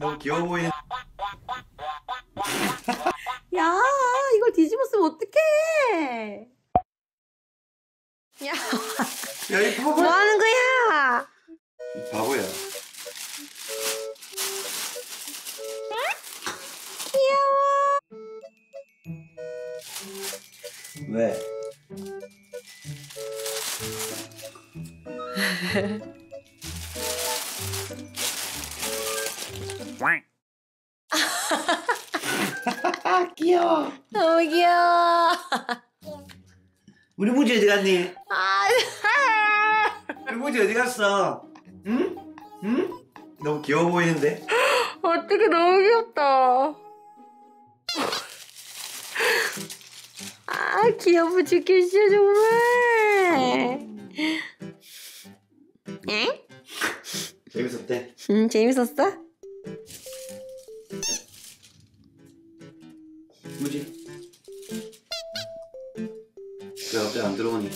너무 귀여워 보이는. 야, 이걸 뒤집었으면 어떡해. 야, 야, 이 바보. 뭐 하는 거야? 이 바보야. 귀여워. 왜? 귀여워. 너무 귀여워. 우리 무지 어디 갔니? 아, 우리 무지 어디 갔어? 응? 응? 너무 귀여워 보이는데? 어떻게 너무 귀엽다. 아, 귀여워 죽겠어, 정말. 응? 재밌었대. 음, 재밌었어? 왜 갑자기 안 들어오니?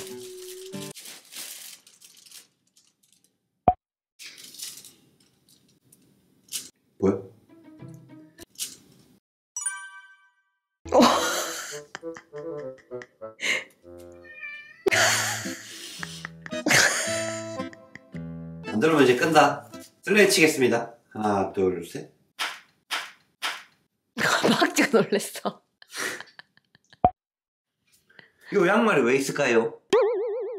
뭐야? 안 들어오면 이제 끈다. 슬레이 치겠습니다. 하나, 둘, 셋. 박지가 놀랬어. 이 양말이 왜 있을까요?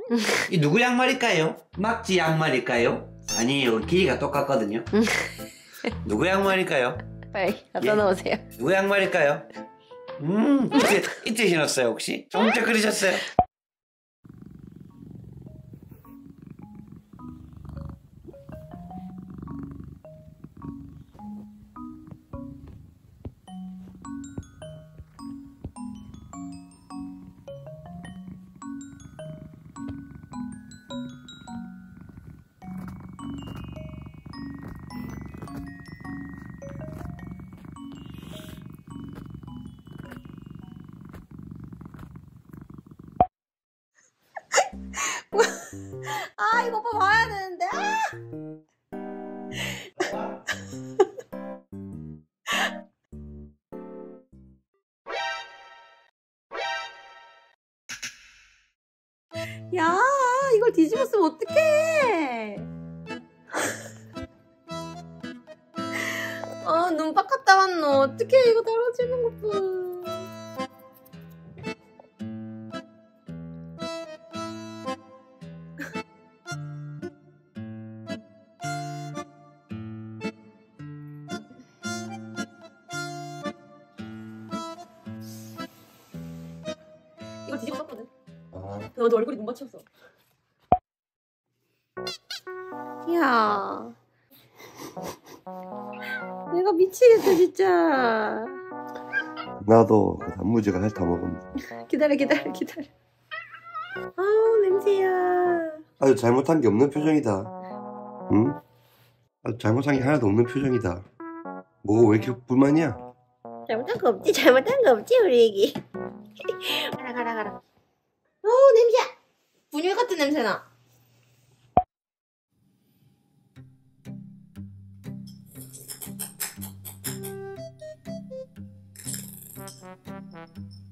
이 누구 양말일까요? 막지 양말일까요? 아니에요. 길이가 똑같거든요. 누구 양말일까요? 빨리 갖다 예. 놓으세요. 누구 양말일까요? 음, 이때, 이때 신었어요, 혹시? 정자 그리셨어요? 아, 이거 오빠 봐야 되는데. 아! 야, 이걸 뒤집었으면 어떡해. 아, 눈 빡 갔다 왔노. 어떡해, 이거 떨어지는 것 봐. 뒤집었거든. 아, 너도 얼굴이 눈 맞췄어. 야, 내가 미치겠어 진짜. 나도 단무지가 핥아 먹으면 기다려 기다려 기다려. 아우 냄새야. 아주 잘못한 게 없는 표정이다. 응? 아주 잘못한 게 하나도 없는 표정이다. 뭐왜 이렇게 불만이야? 잘못한 거 없지? 잘못한 거 없지? 우리 애기 가라 가라 가라 오 냄새야 분유 같은 냄새 나 Thank you.